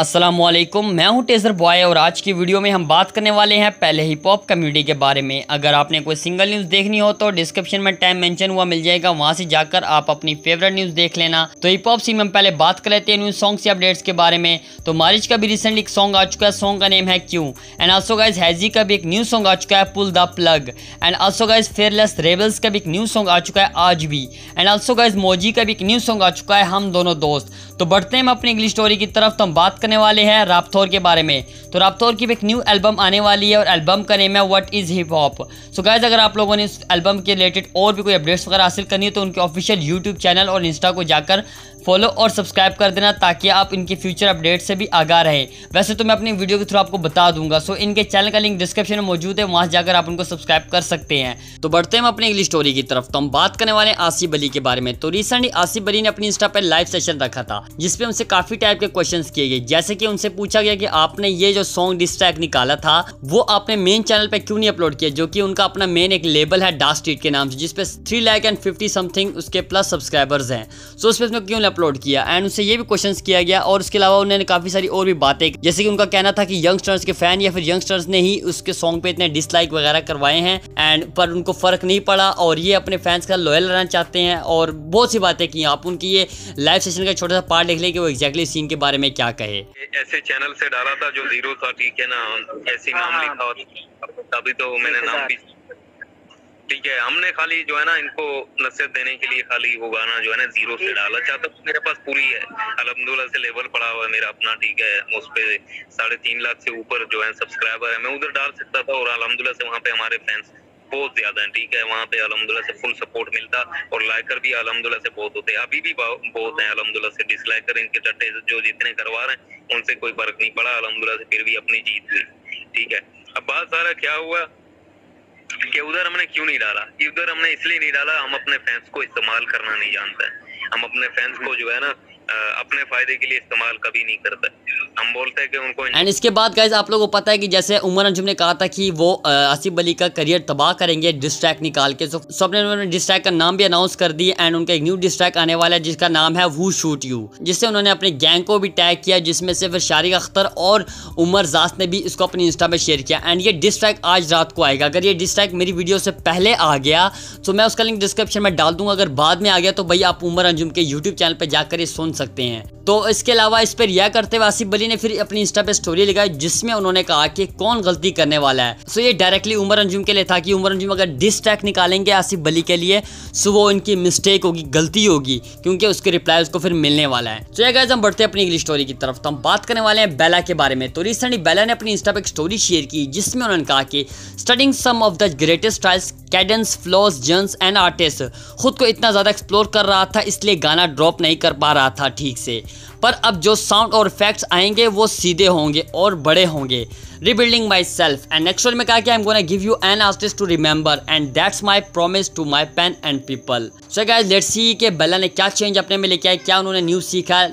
असलम मैं हूँ taser boy और आज की वीडियो में हम बात करने वाले हैं पहले हिप हॉप कम्युनिटी के बारे में। अगर आपने कोई सिंगल न्यूज़ देखनी हो तो डिस्क्रिप्शन में टाइम मेंशन हुआ मिल जाएगा, वहाँ से जाकर आप अपनी फेवरेट न्यूज़ देख लेना। तो हिप हॉप सीन में पहले बात कर लेते हैं न्यूज़ सॉन्ग्स या अपडेट्स के बारे में। तो मारिज का भी रिसेंटली एक सॉन्ग आ चुका है सॉन्ग का नेम है क्यों? एंड ऑल्सो गाइज़ हैजी का भी एक न्यू सॉन्ग आ चुका है pull the plug and also guys fearless rebels का भी एक न्यू सॉन्ग आ चुका है आज भी। एंड ऑल्सो गाइज़ मोजी का भी एक न्यू सॉन्ग आ चुका है, हम दोनों दोस्त। तो बढ़ते हैं हम अपनी इंग्लिश स्टोरी की तरफ़ तो हम बात करने वाले हैं रापथोर के बारे में। तो रापथोर की एक न्यू एल्बम आने वाली है और एल्बम का नेम है what is hip hop so guys अगर आप लोगों ने इस एल्बम के रिलेटेड और भी कोई अपडेट्स वगैरह हासिल करनी है तो उनके ऑफिशियल यूट्यूब चैनल और इंस्टा को जाकर फॉलो और सब्सक्राइब कर देना ताकि आप इनके फ्यूचर अपडेट से भी आगा रहें। वैसे तो मैं अपनी वीडियो के थ्रू आपको बता दूँगा, सो इनके चैनल का लिंक डिस्क्रिप्शन में मौजूद है, वहाँ जाकर आप उनको सब्सक्राइब कर सकते हैं। तो बढ़ते हैं अपनी अगली स्टोरी की तरफ़। तो हम बात करने वाले आसिफ अली के बारे में। तो रिसेंटली आसिफ अली ने अपनी इंस्टा पर लाइव सेशन रखा था, जिसपे उनसे काफ़ी टाइप के क्वेश्चन किए गए। जैसे कि उनसे पूछा गया कि आपने ये जो सॉन्ग डिस्ट्रैक निकाला था, वो आपने मेन चैनल पे क्यों नहीं अपलोड किया? जो कि उनका अपना मेन एक लेबल है डाक स्ट्रीट के नाम से, जिसपे three lakh and fifty something उसके प्लस सब्सक्राइबर्स हैं। सो उस पर क्यों अपलोड किया एंड उनसे ये भी क्वेश्चन किया गया और उसके अलावा उन्होंने काफ़ी सारी और भी बातें जैसे कि उनका कहना था कि यंगस्टर्स के फ़ैन या फिर यंगस्टर्स ने ही उसके सॉन्ग पे इतने डिसलाइक वगैरह करवाए हैं एंड पर उनको फ़र्क नहीं पड़ा और ये अपने फैंस का लॉयल रहना चाहते हैं और बहुत सी बातें की आप उनकी ये लाइव सेशन का छोटा सा पार्ट लिख लें कि वो एक्जैक्टली सीन के बारे में क्या कहे। ऐसे चैनल से डाला था जो ज़ीरो था ठीक है ना? ऐसी नाम हाँ। लिखा तभी तो मैंने नाम भी ठीक है, हमने खाली जो है ना इनको नसीहत देने के लिए खाली वो गाना जो है ना ज़ीरो से डाला। चाहता हूँ मेरे पास पूरी है। अलहमदुल्ला से लेवल पड़ा हुआ है मेरा अपना, ठीक है। उस पे साढ़े तीन लाख से ऊपर जो है सब्सक्राइबर है। मैं उधर डाल सकता था और अलहमदुल्ला से वहाँ पे हमारे फैंस बहुत ज़्यादा है, ठीक है। वहाँ पे अलहमदुल्ला से फुल सपोर्ट मिलता और लाइकर भी अलहमदुल्ला से बहुत होते हैं। अभी भी बहुत है अलहमदुल्ला से डिसलाइकर इनके टट्टे जो जितने करवा रहे हैं, उनसे कोई फ़र्क नहीं पड़ा। अलहमदुल्ला से फिर भी अपनी जीत हुई ठीक है। अब बात सारा क्या हुआ? कि उधर हमने क्यों नहीं डाला? उधर हमने इसलिए नहीं डाला, हम अपने फैंस को इस्तेमाल करना नहीं जानते। हम अपने फैंस को जो है ना अपने फ़ायदे के लिए इस्तेमाल कभी नहीं करते। हम बोलते हैं कि उनको एंड इसके बाद गाइज़ आप लोगों को पता है कि जैसे उमर अंजुम ने कहा था कि वो आसिफ अली का करियर तबाह करेंगे डिस्ट्रैक निकाल के। तो सबने उन्होंने डिस्ट्रैक का नाम भी अनाउंस कर दी एंड उनका एक न्यू डिस्ट्रैक आने वाला है जिसका नाम है वू शूट यू जिससे उन्होंने अपने गैंग को भी टैग किया, जिसमें से फिर शारिक अख्तर और उमर जास ने भी इसको अपनी इंस्टा पर शेयर किया। एंड ये डिस्ट्रैक आज रात को आएगा। अगर ये डिस्ट्रैक मेरी वीडियो से पहले आ गया तो मैं उसका लिंक डिस्क्रिप्शन में डाल दूँगा। अगर बाद में आ गया तो भाई आप उमर अंजुम के यूट्यूब चैनल पर जाकर ये सुन सकते हैं। तो इसके अलावा इस पर रिया करते हुए आसिफ अली ने फिर अपनी इंस्टा पे स्टोरी लगाई, जिसमें उन्होंने कहा कि कौन गलती करने वाला है। सो ये डायरेक्टली उमर अंजुम के लिए था कि उमर अंजुम अगर डिस ट्रैक निकालेंगे आसिफ अली के लिए सो वो इनकी मिस्टेक होगी, गलती होगी, क्योंकि उसके रिप्लाई उसको फिर मिलने वाला है। तो ये हम बढ़ते अपनी इंग्लिश स्टोरी की तरफ़। तो हम बात करने वाले हैं बेला के बारे में। तो रिसेंटली बेला ने अपनी इंस्टा पर एक स्टोरी शेयर की, जिसमें उन्होंने कहा कि studying some of the greatest styles cadence flows genres and artist खुद को इतना ज़्यादा एक्सप्लोर कर रहा था, इसलिए गाना ड्रॉप नहीं कर पा रहा था ठीक से। पर अब जो साउंड और इफेक्ट्स आएँगे, वो सीधे होंगे और बड़े होंगे। Rebuilding myself. And next one में कहा कि I'm gonna give you an artist to remember, and that's my promise to my pen and people. So, guys, let's see कि बेला ने क्या चेंज अपने में लेके आए क्या उन्होंने न्यूज़ सीखा।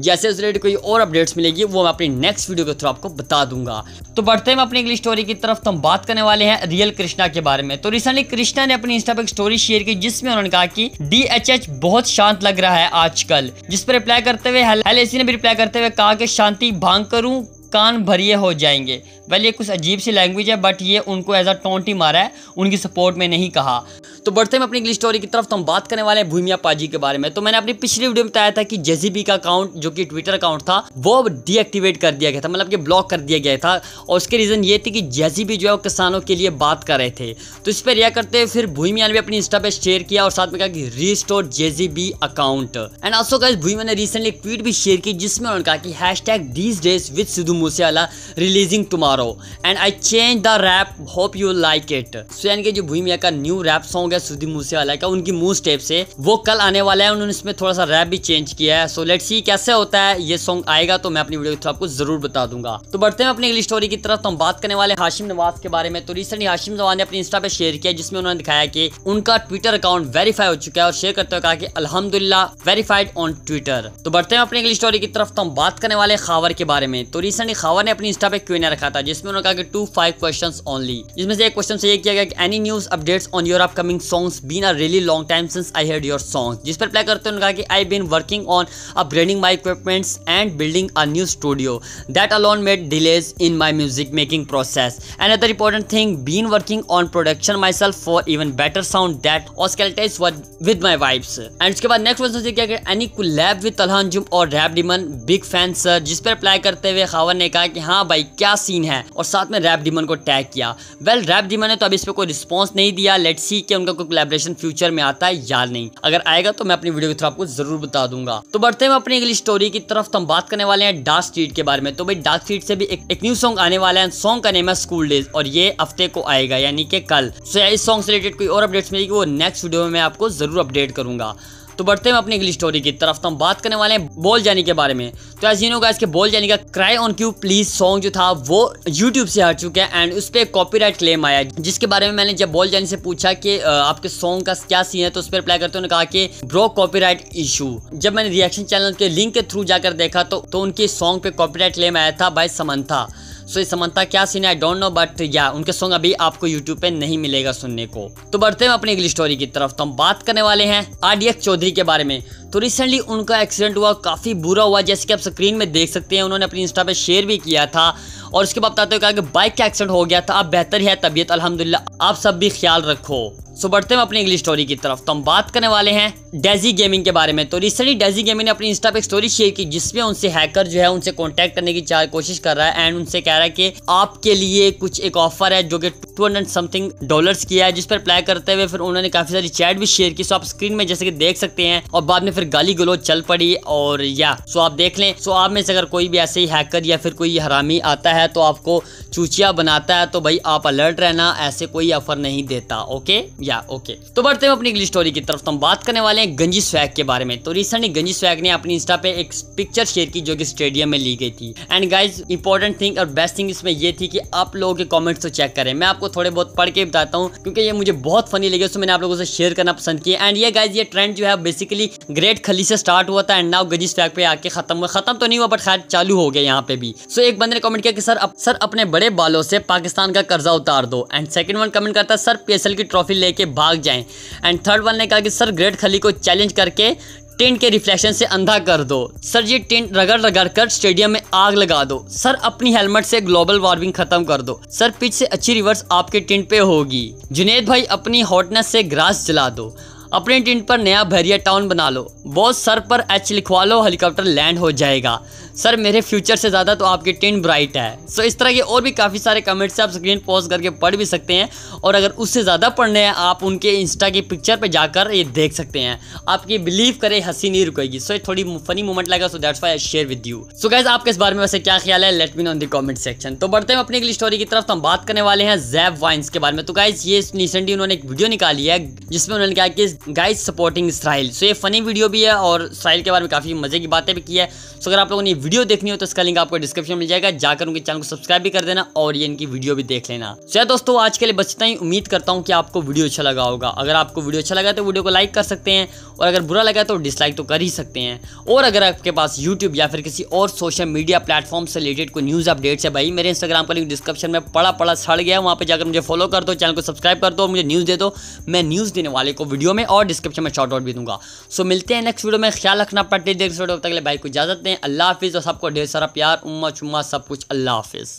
जैसे उस रिलेटेड कोई और अपडेट्स मिलेगी, वो मैं अपनी नेक्स्ट वीडियो के थ्रू आपको बता दूँगा। तो बढ़ते हैं अपनी इंग्लिश स्टोरी की तरफ़ तो हम बात करने वाले हैं रियल कृष्णा के बारे में। तो रिसेंटली कृष्णा ने अपनी इंस्टा पर एक स्टोरी शेयर की, जिसमें उन्होंने कहा कि डी बहुत शांत लग रहा है आजकल, जिस पर रिप्लाई करते हुए हेल ने भी रिप्लाई करते हुए कहा कि शांति भाँग करूँ कान भरिए हो जाएँगे। वेल ये कुछ अजीब सी लैंग्वेज है बट ये उनको एज अ टोंट मारा है, उनकी सपोर्ट में नहीं कहा। तो बढ़ते हैं अपनी इंग्लिश स्टोरी की तरफ़ तो हम बात करने वाले हैं भूमिया पाजी के बारे में। तो मैंने अपनी पिछली वीडियो में बताया था कि जेजीबी का अकाउंट जो कि ट्विटर अकाउंट था, वो डीएक्टिवेट कर दिया गया था मतलब कि ब्लॉक कर दिया गया था। और उसके रीज़न ये थी कि जेजीबी जो है, वो किसानों के लिए बात कर रहे थे। तो इस पर रिया करते फिर भूमिया ने भी अपनी इंस्टा पे शेयर किया और साथ में कहा कि restore JGB account and also guys Bhumiya ने रिसेंटली ट्वीट भी शेयर की, जिसमें उन्होंने कहा कि hashtag days with Sidhu Moosewala releasing tomorrow and I change the rap hope you like it so यानी कि जो भूमिया का न्यू रैप सॉन्ग है सुधी मूसेवाला का, उनकी मूव स्टेप से, वो कल आने वाला है, उन्होंने इसमें थोड़ा सा रैप भी चेंज किया है। सो लेट्स सी कैसे होता है, ये सॉन्ग आएगा तो मैं अपनी वीडियो थ्रू आपको ज़रूर बता दूँगा। तो बढ़ते हैं अपनी अगली स्टोरी की तरफ़ तो हम बात करने वाले हाशिम नवाज़ के बारे में। तो रिसेंटली हाशिम नवाज़ ने अपनी इंस्टा पे शेयर किया, जिसमें उन्होंने दिखाया कि उनका ट्विटर अकाउंट वेरीफाई हो चुका है और शेयर करते हुए कहा कि अलहमदुल्ला वेरीफाइड ऑन ट्विटर तो बढ़ते हैं अपनी अगली स्टोरी की तरफ़ तो हम बात करने वाले खावर के बारे में। तो रिसेंटली अली खावा ने अपनी इंस्टा पे क्यों रखा था? जिसमें उन्होंने कहा कि टू फाइव क्वेश्चन ओनली जिसमें से एक क्वेश्चन से ये किया गया कि any news updates on your upcoming songs been a really long time since I heard your songs जिस पर अप्लाई करते उन्होंने कहा कि I been working on upgrading my equipments and building a new studio that alone made delays in my music making process and other important thing been working on production myself for even better sound that ऑस्केल्टेज with my vibes and उसके बाद next question से क्या any collab with Talha Anjum और rap demon big fan sir जिस पर apply करते हुए खावन ने कहा कि हाँ भाई, क्या सीन है? और साथ में रैप डिमन को टैग किया। वेल रैप डिमन ने तो अभी इस पर कोई रिस्पॉन्स नहीं दिया। लेट सी कि उनका कोई कोलेब्रेशन फ्यूचर में आता है या नहीं। अगर आएगा तो मैं अपनी वीडियो के थ्रू आपको ज़रूर बता दूँगा। तो बढ़ते हैं अपनी अगली स्टोरी की तरफ़। तो हम बात करने वाले हैं डार्क स्ट्रीट के बारे में। तो भाई डार्क स्ट्रीट से भी एक, एक न्यू सॉन्ग आने वाला है। सॉन्ग का नेम है स्कूल डेज़ और ये हफ़्ते को आएगा यानी कि कल। सो इस सॉन्ग से रिलेटेड कोई और अपडेट्स मिलेगी वो नेक्स्ट वीडियो मैं आपको ज़रूर अपडेट करूँगा। तो बढ़ते हैं अपनी अगली स्टोरी की तरफ़। तो हम बात करने वाले हैं बोल जानी के बारे में। तो एज यू नो गाइस के बोल जानी का cry on cue please song जो था वो यूट्यूब से हट चुका है एंड उस पर कॉपीराइट क्लेम आया जिसके बारे में मैंने जब बोल जानी से पूछा कि आपके सॉन्ग का क्या सीन है तो उस पर अप्लाई करते उन्होंने कहा कि ब्रो कॉपीराइट इशू जब मैंने रिएक्शन चैनल के लिंक के थ्रू जाकर देखा तो, तो उनके सॉन्ग पे कॉपीराइट क्लेम आया था बाय समंथा सो इस समंता क्या scene I don't know but या उनके सॉन्ग अभी आपको यूट्यूब पे नहीं मिलेगा सुनने को। तो बढ़ते हैं अपनी अगली स्टोरी की तरफ़। तो हम बात करने वाले हैं आरडीएक्स चौधरी के बारे में। तो रिसेंटली उनका एक्सीडेंट हुआ, काफ़ी बुरा हुआ। जैसे कि आप स्क्रीन में देख सकते हैं, उन्होंने अपनी इंस्टा पे शेयर भी किया था। और उसके बाद बताते हुए कहा कि बाइक का एक्सीडेंट हो गया था। अब बेहतर है तबीयत, अल्हम्दुलिल्लाह। आप सब भी ख्याल रखो। सो बढ़ते हैं अपनी अगली स्टोरी की तरफ़। तो हम बात करने वाले हैं डेजी गेमिंग के बारे में। तो रिसेंटली डेजी गेमिंग ने अपनी इंस्टा पे एक स्टोरी शेयर की, जिसमें उनसे हैकर जो है, उनसे कांटेक्ट करने की कोशिश कर रहा है एंड उनसे कह रहा है कि आपके लिए कुछ एक ऑफ़र है जो कि टू हंड्रेड समथिंग डॉलर्स की है, जिस पर अप्लाई करते हुए फिर उन्होंने काफ़ी सारी चैट भी शेयर की। सो आप स्क्रीन में जैसे कि देख सकते हैं और बाद में फिर गाली गलोच चल पड़ी और या। सो आप देख लें। सो आप में से अगर कोई भी ऐसे ही हैकर या फिर कोई हरामी आता है तो आपको चूचिया बनाता है तो भाई आप अलर्ट रहना, ऐसे कोई ऑफ़र नहीं देता ओके या ओके तो बढ़ते हैं अपनी अगली स्टोरी की तरफ़ तो हम बात करने वाले हैं गंजी स्वैग के बारे में। तो रिसेंटली गंजी स्वैग ने अपनी इंस्टा पे एक पिक्चर शेयर की जो कि स्टेडियम में ली गई थी। एंड गाइज़ इंपॉर्टेंट थिंग और बेस्ट थिंग इसमें ये थी कि आप लोगों के कॉमेंट्स तो चेक करें। मैं आपको थोड़े बहुत पढ़ के बताता हूँ, क्योंकि ये मुझे बहुत फनी लगे तो मैंने आप लोगों से शेयर करना पसंद किया। एंड ये गाइज़ ये ट्रेंड जो है बेसिकली ग्रेट खली से स्टार्ट हुआ था एंड नाउ गंजी स्वैग पे आके खत्म हुआ। खत्म तो नहीं हुआ बट खैर चालू हो गया यहाँ पे भी। सो एक बंदे ने कमेंट किया कि सर अब सर, अपने बड़े बालों से पाकिस्तान का कर्जा उतार दो। एंड सेकंड वन कमेंट करता है, सर पीएसएल की ट्रॉफी लेके भाग जाएँ। एंड थर्ड वन ने कहा कि, सर ग्रेट खली को चैलेंज करके टेंट के रिफ्लेक्शन से अंधा कर दो। सर, ये टेंट रगड़ रगड़ कर स्टेडियम में आग लगा दो। सर, अपनी हेलमेट से ग्लोबल वार्मिंग खत्म कर दो। सर पिच से अच्छी रिवर्स आपके टेंट पे होगी। जुनेद भाई, अपनी हॉटनेस से ग्रास जला दो। अपने टेंट पर नया भरिया टाउन बना लो। बॉस सर पर एच लिखवा लो हेलीकॉप्टर लैंड हो जाएगा। सर, मेरे फ्यूचर से ज़्यादा तो आपकी टेंट ब्राइट है। सो इस तरह के और भी काफ़ी सारे कमेंट्स आप स्क्रीन पोस्ट करके पढ़ भी सकते हैं। और अगर उससे ज़्यादा पढ़ने हैं, आप उनके इंस्टा की पिक्चर पर जाकर ये देख सकते हैं। आपकी बिलीव करे, हँसी नहीं रुकेगी। सो थोड़ी फनी मोमेंट लगा so that's why I share with you so guys आपके इस बारे में वैसे क्या ख्याल है? Let me know in the comment section तो बढ़ते हैं अपनी अगली स्टोरी की तरफ़ तो हम बात करने वाले हैं जैब वाइन्स के बारे में। तो गाइज़ ये रिसेंटली उन्होंने एक वीडियो निकाली है, जिसमें उन्होंने कहा कि गाइज़ सपोर्टिंग इसराइल सो ये फनी वीडियो भी है और इसराइल के बारे में काफ़ी मज़े की बातें भी की है। सो अगर आप लोगों ने वीडियो देखनी हो तो इसका लिंक आपको डिस्क्रिप्शन में मिल जाएगा। जाकर उनके चैनल को सब्सक्राइब भी कर देना और ये इनकी वीडियो भी देख लेना। सो दोस्तों, आज के लिए बचता ही। उम्मीद करता हूँ कि आपको वीडियो अच्छा लगा होगा। अगर आपको वीडियो अच्छा लगा तो वीडियो को लाइक कर सकते हैं और अगर बुरा लगा तो डिसलाइक तो कर ही सकते हैं। और अगर आपके पास यूट्यूब या फिर किसी और सोशल मीडिया प्लेटफॉर्म से रिलेटेड कोई न्यूज़ अपडेट्स है भाई, मेरे इंस्टाग्राम का लिंक डिस्क्रिप्शन में पड़ा पड़ा सड़ गया वहाँ पर जाकर मुझे फॉलो कर दो चैनल को सब्सक्राइब कर दो, मुझे न्यूज़ दे दो। मैं न्यूज़ देने वाले को वीडियो में और डिस्क्रिप्शन में शॉर्ट आउट भी दूँगा। सो मिलते हैं नेक्स्ट वीडियो में। ख्याल रखना पड़ते देख वीडियो तक भाई को इजाज़त दें। अल्लाह हाफिज़ और सबको ढेर सारा प्यार उम्मा चुम्मा सब कुछ। अल्लाह हाफिज़।